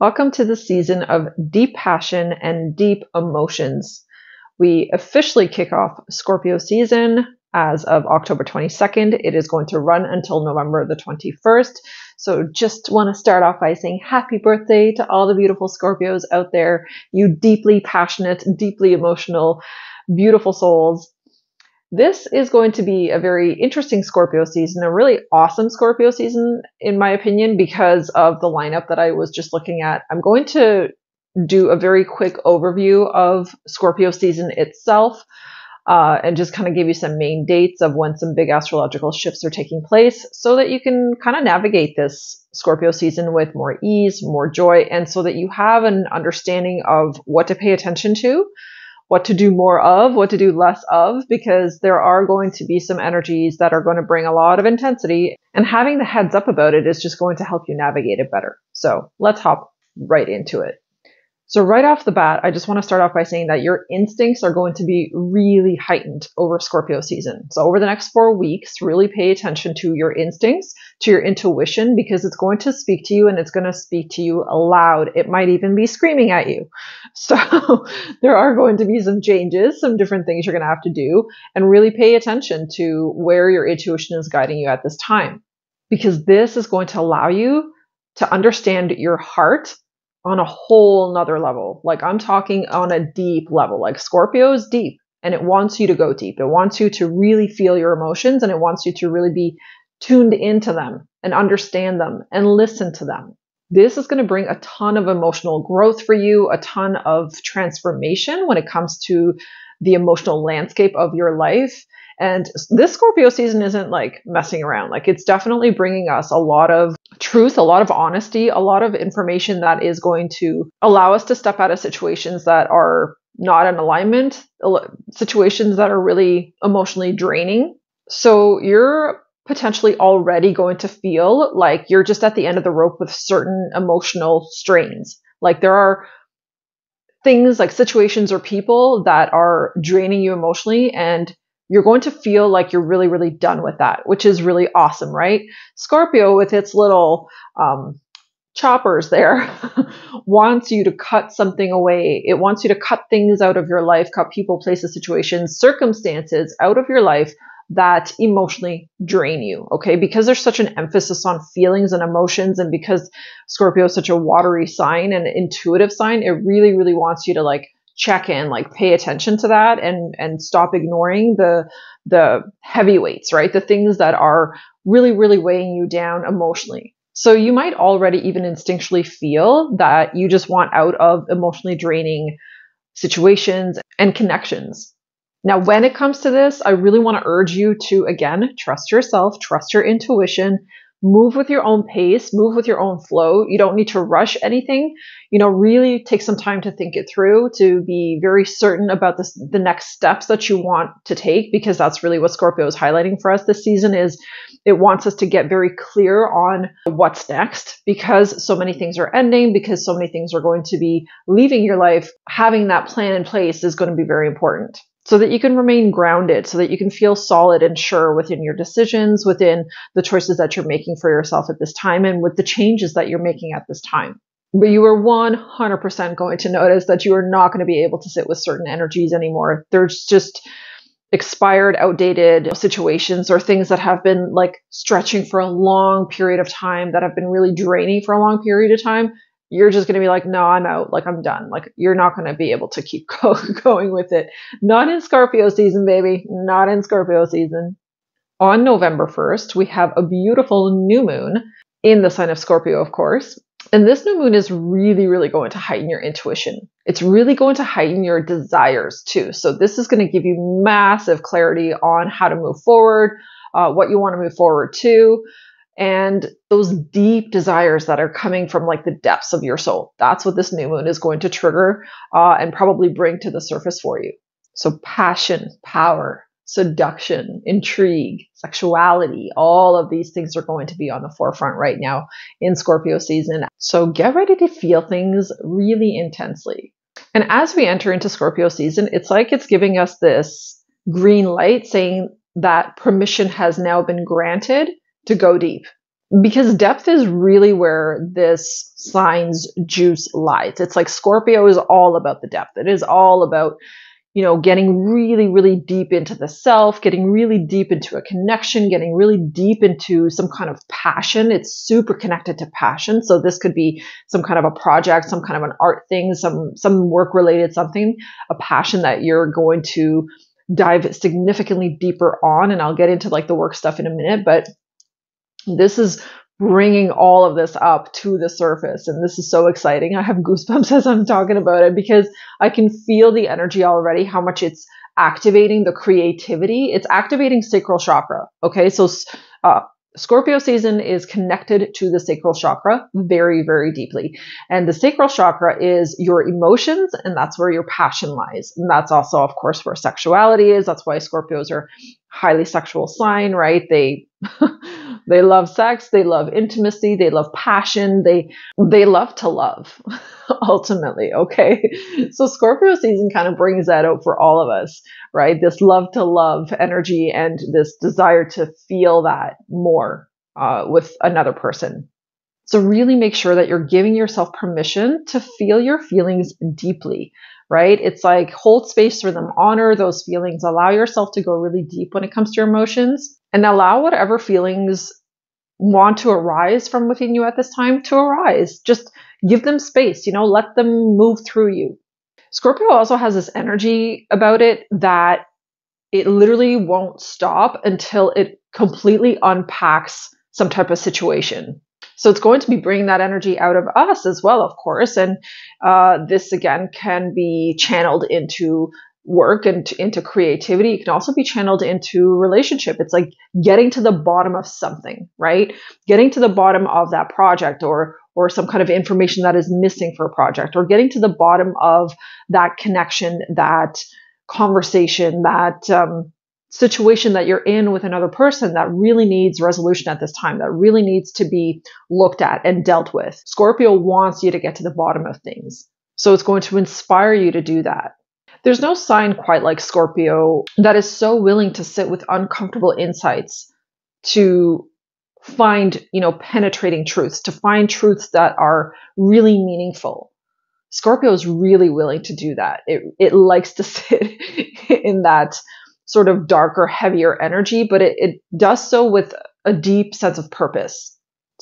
Welcome to the season of deep passion and deep emotions. We officially kick off Scorpio season as of October 22nd. It is going to run until November the 21st. So just want to start off by saying happy birthday to all the beautiful Scorpios out there. You deeply passionate, deeply emotional, beautiful souls. This is going to be a very interesting Scorpio season, a really awesome Scorpio season, in my opinion, because of the lineup that I was just looking at. I'm going to do a very quick overview of Scorpio season itself. Uh, and just kind of give you some main dates of when some big astrological shifts are taking place so that you can kind of navigate this Scorpio season with more ease, more joy, and so that you have an understanding of what to pay attention to what to do more of, what to do less of, because there are going to be some energies that are going to bring a lot of intensity. And having the heads up about it is just going to help you navigate it better. So let's hop right into it. So right off the bat, I just want to start off by saying that your instincts are going to be really heightened over Scorpio season. So over the next four weeks, really pay attention to your instincts, to your intuition, because it's going to speak to you and it's going to speak to you aloud. It might even be screaming at you. So there are going to be some changes, some different things you're going to have to do and really pay attention to where your intuition is guiding you at this time. Because this is going to allow you to understand your heart on a whole nother level. Like I'm talking on a deep level. Like Scorpio is deep and it wants you to go deep. It wants you to really feel your emotions and it wants you to really be tuned into them and understand them and listen to them. This is going to bring a ton of emotional growth for you, a ton of transformation when it comes to the emotional landscape of your life. And this Scorpio season isn't like messing around. Like it's definitely bringing us a lot of truth, a lot of honesty, a lot of information that is going to allow us to step out of situations that are not in alignment, situations that are really emotionally draining. So you're potentially already going to feel like you're just at the end of the rope with certain emotional strains. Like there are things like situations or people that are draining you emotionally and you're going to feel like you're really, really done with that, which is really awesome, right? Scorpio, with its little um, choppers there, wants you to cut something away. It wants you to cut things out of your life, cut people, places, situations, circumstances out of your life that emotionally drain you. Okay. Because there's such an emphasis on feelings and emotions, and because Scorpio is such a watery sign and intuitive sign, it really, really wants you to like check in, like pay attention to that and, and stop ignoring the, the heavyweights, right? The things that are really, really weighing you down emotionally. So you might already even instinctually feel that you just want out of emotionally draining situations and connections. Now, when it comes to this, I really want to urge you to again, trust yourself, trust your intuition, move with your own pace, move with your own flow. You don't need to rush anything. You know, really take some time to think it through, to be very certain about this, the next steps that you want to take, because that's really what Scorpio is highlighting for us this season is it wants us to get very clear on what's next because so many things are ending, because so many things are going to be leaving your life. Having that plan in place is going to be very important so that you can remain grounded, so that you can feel solid and sure within your decisions, within the choices that you're making for yourself at this time, and with the changes that you're making at this time. But you are 100% going to notice that you are not going to be able to sit with certain energies anymore. There's just expired, outdated situations or things that have been like stretching for a long period of time that have been really draining for a long period of time you're just going to be like, no, I'm out. Like, I'm done. Like, you're not going to be able to keep go- going with it. Not in Scorpio season, baby. Not in Scorpio season. On November 1st, we have a beautiful new moon in the sign of Scorpio, of course. And this new moon is really, really going to heighten your intuition. It's really going to heighten your desires too. So this is going to give you massive clarity on how to move forward, uh, what you want to move forward to, and those deep desires that are coming from like the depths of your soul. That's what this new moon is going to trigger uh, and probably bring to the surface for you. So passion, power, seduction, intrigue, sexuality, all of these things are going to be on the forefront right now in Scorpio season. So get ready to feel things really intensely. And as we enter into Scorpio season, it's like it's giving us this green light saying that permission has now been granted to go deep. because depth is really where this sign's juice lies. It's like Scorpio is all about the depth. It is all about you know, getting really, really deep into the self, getting really deep into a connection, getting really deep into some kind of passion. It's super connected to passion. So this could be some kind of a project, some kind of an art thing, some, some work related something, a passion that you're going to dive significantly deeper on. And I'll get into like the work stuff in a minute, but this is bringing all of this up to the surface. And this is so exciting. I have goosebumps as I'm talking about it because I can feel the energy already, how much it's activating the creativity. It's activating sacral chakra. Okay. So, uh, Scorpio season is connected to the sacral chakra very, very deeply. And the sacral chakra is your emotions, and that's where your passion lies. And that's also, of course, where sexuality is. That's why Scorpios are highly sexual sign, right? They they love sex, they love intimacy, they love passion, they they love to love ultimately, okay? So Scorpio season kind of brings that out for all of us, right? This love to love energy and this desire to feel that more uh, with another person. So really make sure that you're giving yourself permission to feel your feelings deeply right? It's like hold space for them, honor those feelings, allow yourself to go really deep when it comes to your emotions, and allow whatever feelings want to arise from within you at this time to arise. Just give them space, you know, let them move through you. Scorpio also has this energy about it that it literally won't stop until it completely unpacks some type of situation. So it's going to be bringing that energy out of us as well, of course. And uh, this again can be channeled into work and into creativity. It can also be channeled into relationship. It's like getting to the bottom of something, right? Getting to the bottom of that project or or some kind of information that is missing for a project or getting to the bottom of that connection, that conversation, that um, situation that you're in with another person that really needs resolution at this time, that really needs to be looked at and dealt with. Scorpio wants you to get to the bottom of things. So it's going to inspire you to do that. There's no sign quite like Scorpio that is so willing to sit with uncomfortable insights to find, you know, penetrating truths, to find truths that are really meaningful. Scorpio is really willing to do that. It, it likes to sit in that sort of darker, heavier energy, but it, it does so with a deep sense of purpose.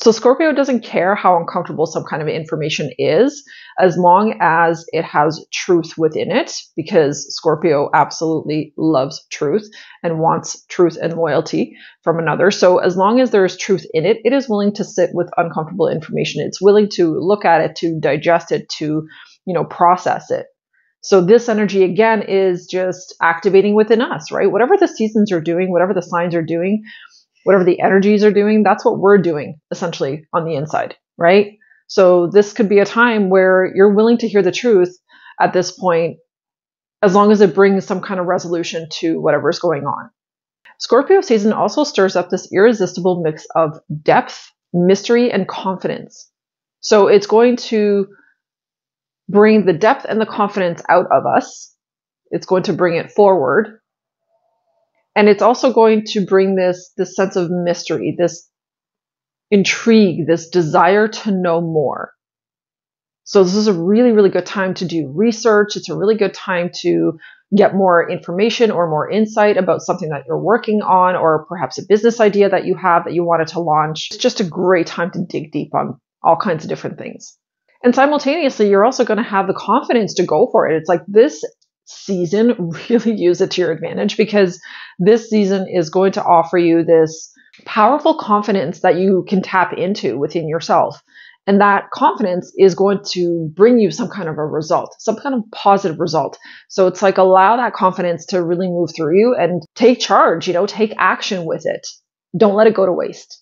So Scorpio doesn't care how uncomfortable some kind of information is, as long as it has truth within it, because Scorpio absolutely loves truth and wants truth and loyalty from another. So as long as there is truth in it, it is willing to sit with uncomfortable information. It's willing to look at it, to digest it, to, you know, process it. So this energy again is just activating within us, right? Whatever the seasons are doing, whatever the signs are doing, whatever the energies are doing, that's what we're doing essentially on the inside, right? So this could be a time where you're willing to hear the truth at this point, as long as it brings some kind of resolution to whatever's going on. Scorpio season also stirs up this irresistible mix of depth, mystery, and confidence. So it's going to bring the depth and the confidence out of us. It's going to bring it forward. And it's also going to bring this, this sense of mystery, this intrigue, this desire to know more. So this is a really, really good time to do research. It's a really good time to get more information or more insight about something that you're working on or perhaps a business idea that you have that you wanted to launch. It's just a great time to dig deep on all kinds of different things. And simultaneously, you're also going to have the confidence to go for it. It's like this season, really use it to your advantage because this season is going to offer you this powerful confidence that you can tap into within yourself. And that confidence is going to bring you some kind of a result, some kind of positive result. So it's like allow that confidence to really move through you and take charge, you know, take action with it. Don't let it go to waste.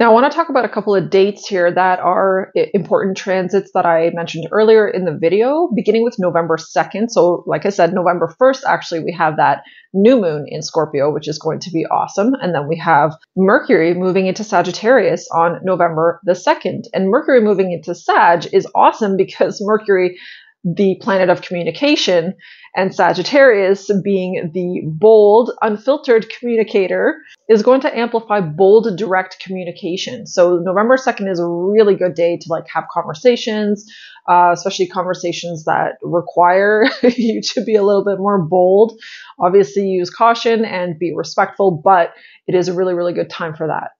Now, I want to talk about a couple of dates here that are important transits that I mentioned earlier in the video, beginning with November 2nd. So, like I said, November 1st, actually, we have that new moon in Scorpio, which is going to be awesome. And then we have Mercury moving into Sagittarius on November the 2nd. And Mercury moving into Sag is awesome because Mercury the planet of communication, and Sagittarius, being the bold, unfiltered communicator, is going to amplify bold, direct communication. So November 2nd is a really good day to like have conversations, uh, especially conversations that require you to be a little bit more bold. Obviously, use caution and be respectful, but it is a really, really good time for that.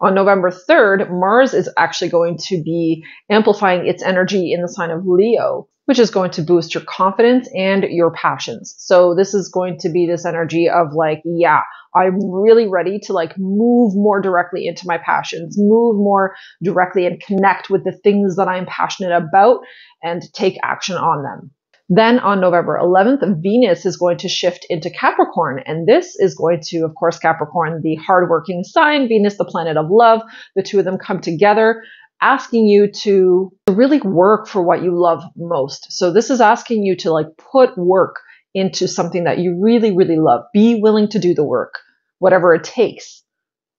On November 3rd, Mars is actually going to be amplifying its energy in the sign of Leo, which is going to boost your confidence and your passions. So this is going to be this energy of like, yeah, I'm really ready to like move more directly into my passions, move more directly and connect with the things that I'm passionate about and take action on them. Then on November 11th, Venus is going to shift into Capricorn. And this is going to, of course, Capricorn, the hardworking sign, Venus, the planet of love. The two of them come together, asking you to really work for what you love most. So this is asking you to like put work into something that you really, really love. Be willing to do the work, whatever it takes.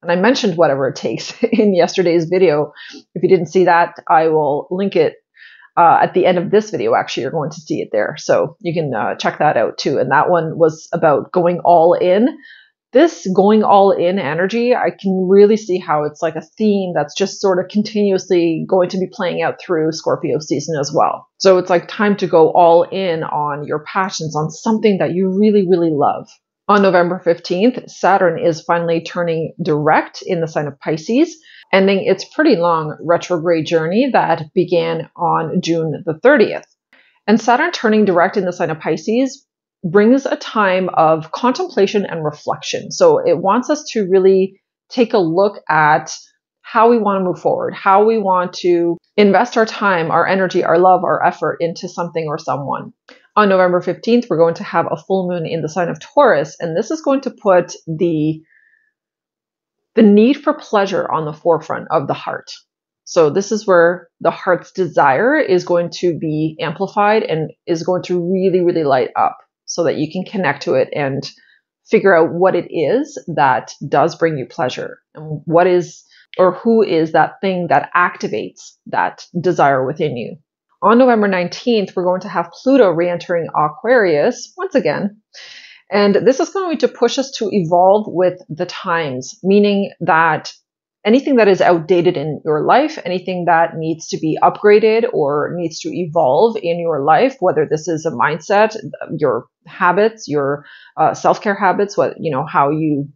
And I mentioned whatever it takes in yesterday's video. If you didn't see that, I will link it uh, at the end of this video, actually, you're going to see it there. So you can uh, check that out too. And that one was about going all in. This going all in energy, I can really see how it's like a theme that's just sort of continuously going to be playing out through Scorpio season as well. So it's like time to go all in on your passions, on something that you really, really love. On November 15th, Saturn is finally turning direct in the sign of Pisces ending its pretty long retrograde journey that began on June the 30th. And Saturn turning direct in the sign of Pisces brings a time of contemplation and reflection. So it wants us to really take a look at how we want to move forward, how we want to invest our time, our energy, our love, our effort into something or someone. On November 15th, we're going to have a full moon in the sign of Taurus, and this is going to put the the need for pleasure on the forefront of the heart. So this is where the heart's desire is going to be amplified and is going to really, really light up so that you can connect to it and figure out what it is that does bring you pleasure and what is or who is that thing that activates that desire within you. On November 19th, we're going to have Pluto re-entering Aquarius once again. And this is going to push us to evolve with the times, meaning that anything that is outdated in your life, anything that needs to be upgraded or needs to evolve in your life, whether this is a mindset, your habits, your uh, self-care habits, what, you know, how you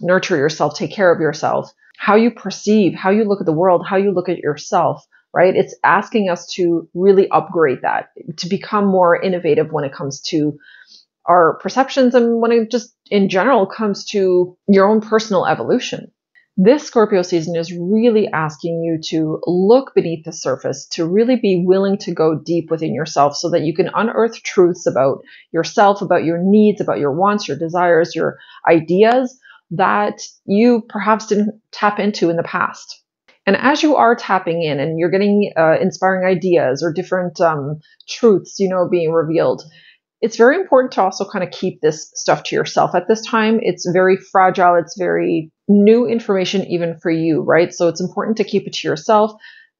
nurture yourself, take care of yourself, how you perceive, how you look at the world, how you look at yourself, right? It's asking us to really upgrade that, to become more innovative when it comes to our perceptions and when it just in general comes to your own personal evolution. This Scorpio season is really asking you to look beneath the surface, to really be willing to go deep within yourself so that you can unearth truths about yourself, about your needs, about your wants, your desires, your ideas that you perhaps didn't tap into in the past. And as you are tapping in and you're getting uh, inspiring ideas or different um, truths, you know, being revealed, it's very important to also kind of keep this stuff to yourself at this time. It's very fragile. It's very new information even for you, right? So it's important to keep it to yourself,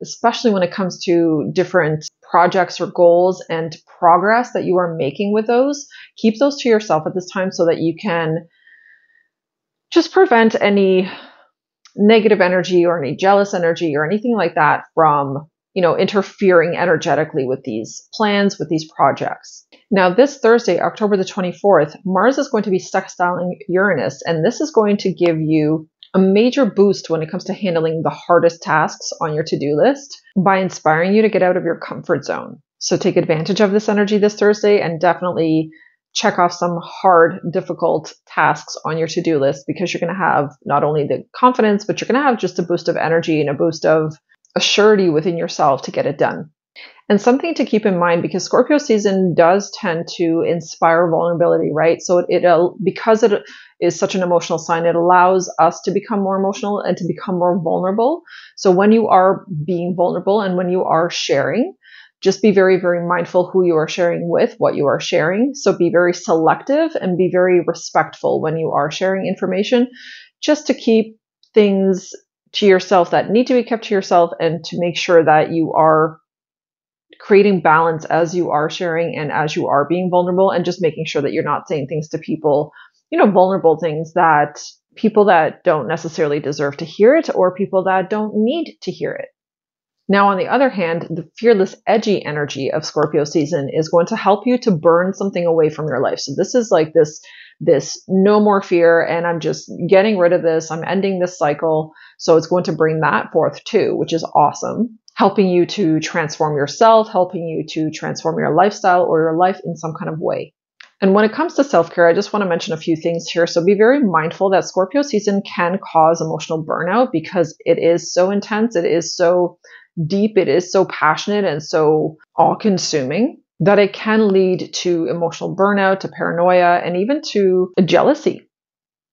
especially when it comes to different projects or goals and progress that you are making with those. Keep those to yourself at this time so that you can just prevent any negative energy or any jealous energy or anything like that from you know, interfering energetically with these plans, with these projects. Now, this Thursday, October the 24th, Mars is going to be sextiling Uranus, and this is going to give you a major boost when it comes to handling the hardest tasks on your to do list by inspiring you to get out of your comfort zone. So take advantage of this energy this Thursday and definitely check off some hard, difficult tasks on your to do list because you're going to have not only the confidence, but you're going to have just a boost of energy and a boost of a surety within yourself to get it done. And something to keep in mind because Scorpio season does tend to inspire vulnerability, right? So it, it because it is such an emotional sign, it allows us to become more emotional and to become more vulnerable. So when you are being vulnerable and when you are sharing, just be very, very mindful who you are sharing with, what you are sharing. So be very selective and be very respectful when you are sharing information, just to keep things to yourself that need to be kept to yourself and to make sure that you are creating balance as you are sharing and as you are being vulnerable and just making sure that you're not saying things to people, you know, vulnerable things that people that don't necessarily deserve to hear it or people that don't need to hear it. Now, on the other hand, the fearless, edgy energy of Scorpio season is going to help you to burn something away from your life. So this is like this, this no more fear and I'm just getting rid of this. I'm ending this cycle. So it's going to bring that forth too, which is awesome. Helping you to transform yourself, helping you to transform your lifestyle or your life in some kind of way. And when it comes to self care, I just want to mention a few things here. So be very mindful that Scorpio season can cause emotional burnout because it is so intense. It is so deep, it is so passionate and so all consuming that it can lead to emotional burnout, to paranoia, and even to jealousy.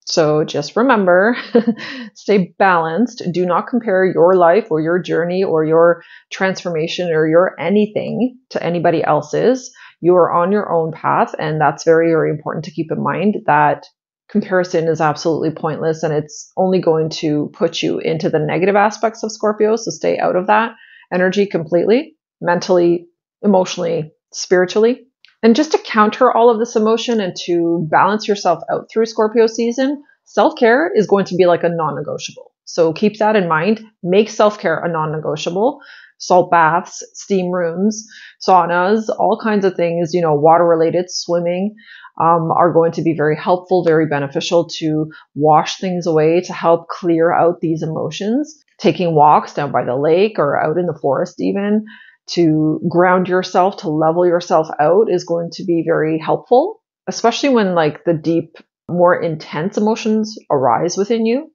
So just remember, stay balanced. Do not compare your life or your journey or your transformation or your anything to anybody else's. You are on your own path. And that's very, very important to keep in mind that comparison is absolutely pointless and it's only going to put you into the negative aspects of Scorpio. So stay out of that energy completely, mentally, emotionally, spiritually. And just to counter all of this emotion and to balance yourself out through Scorpio season, self care is going to be like a non negotiable. So keep that in mind. Make self care a non negotiable. Salt baths, steam rooms, saunas, all kinds of things, you know, water related, swimming, um, are going to be very helpful, very beneficial to wash things away, to help clear out these emotions. Taking walks down by the lake or out in the forest, even to ground yourself, to level yourself out, is going to be very helpful, especially when like the deep, more intense emotions arise within you.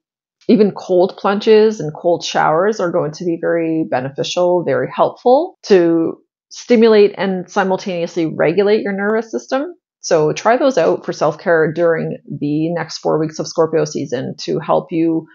Even cold plunges and cold showers are going to be very beneficial, very helpful to stimulate and simultaneously regulate your nervous system. So try those out for self care during the next four weeks of Scorpio season to help you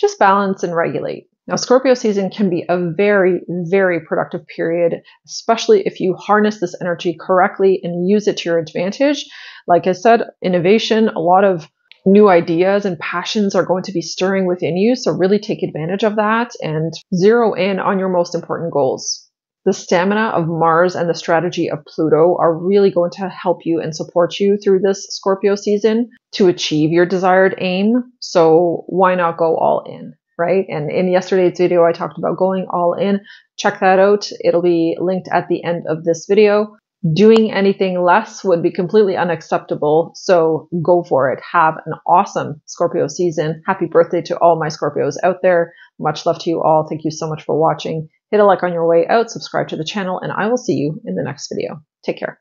just balance and regulate. Now, Scorpio season can be a very, very productive period, especially if you harness this energy correctly and use it to your advantage. Like I said, innovation, a lot of new ideas and passions are going to be stirring within you. So really take advantage of that and zero in on your most important goals the stamina of Mars and the strategy of Pluto are really going to help you and support you through this Scorpio season to achieve your desired aim. So why not go all in, right? And in yesterday's video, I talked about going all in. Check that out. It'll be linked at the end of this video. Doing anything less would be completely unacceptable. So go for it. Have an awesome Scorpio season. Happy birthday to all my Scorpios out there. Much love to you all. Thank you so much for watching Hit a like on your way out, subscribe to the channel, and I will see you in the next video. Take care.